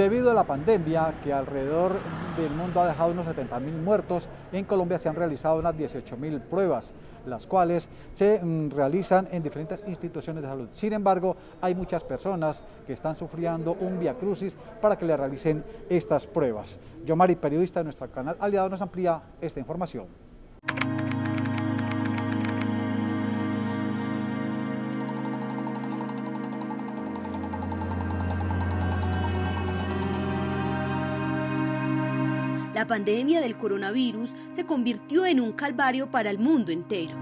Debido a la pandemia que alrededor del mundo ha dejado unos 70 mil muertos, en Colombia se han realizado unas 18 mil pruebas, las cuales se mm, realizan en diferentes instituciones de salud. Sin embargo, hay muchas personas que están sufriendo un via crucis para que le realicen estas pruebas. Yo, Mari, periodista de nuestro canal Aliado, nos amplía esta información. La pandemia del coronavirus se convirtió en un calvario para el mundo entero.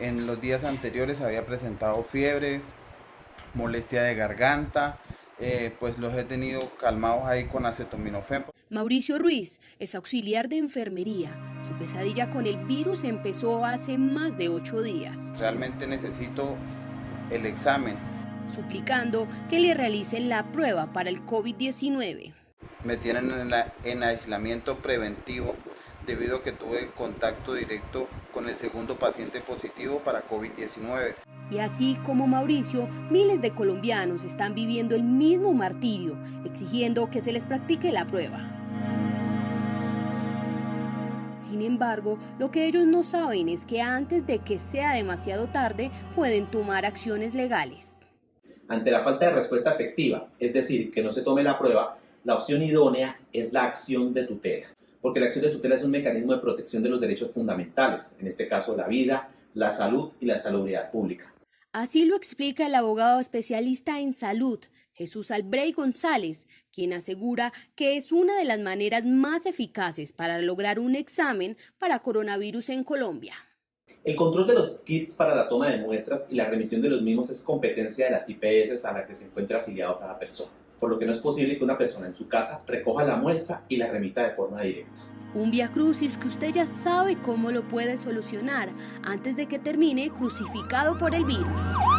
En los días anteriores había presentado fiebre, molestia de garganta, eh, pues los he tenido calmados ahí con acetaminofén. Mauricio Ruiz es auxiliar de enfermería. Su pesadilla con el virus empezó hace más de ocho días. Realmente necesito el examen suplicando que le realicen la prueba para el COVID-19. Me tienen en, aislamiento preventivo debido a que tuve contacto directo con el segundo paciente positivo para COVID-19. Y así como Mauricio, miles de colombianos están viviendo el mismo martirio, exigiendo que se les practique la prueba. Sin embargo, lo que ellos no saben es que antes de que sea demasiado tarde, pueden tomar acciones legales. Ante la falta de respuesta efectiva, es decir, que no se tome la prueba, la opción idónea es la acción de tutela, porque la acción de tutela es un mecanismo de protección de los derechos fundamentales, en este caso la vida, la salud y la salubridad pública. Así lo explica el abogado especialista en salud, Jesús Albrey González, quien asegura que es una de las maneras más eficaces para lograr un examen para coronavirus en Colombia. El control de los kits para la toma de muestras y la remisión de los mismos es competencia de las IPS a las que se encuentra afiliado cada persona, por lo que no es posible que una persona en su casa recoja la muestra y la remita de forma directa. Un via crucis que usted ya sabe cómo lo puede solucionar antes de que termine crucificado por el virus.